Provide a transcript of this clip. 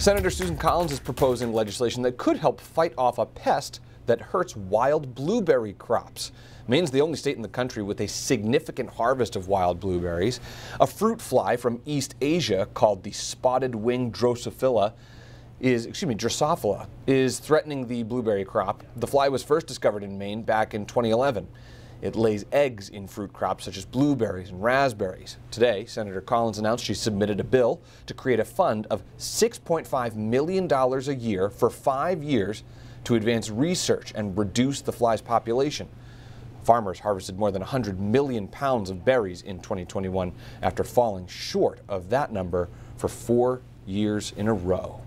Senator Susan Collins is proposing legislation that could help fight off a pest that hurts wild blueberry crops. Maine's the only state in the country with a significant harvest of wild blueberries. A fruit fly from East Asia called the spotted wing Drosophila is, excuse me, Drosophila, is threatening the blueberry crop. The fly was first discovered in Maine back in 2011. It lays eggs in fruit crops such as blueberries and raspberries. Today, Senator Collins announced she submitted a bill to create a fund of $6.5 million a year for five years to advance research and reduce the fly's population. Farmers harvested more than 100 million pounds of berries in 2021 after falling short of that number for four years in a row.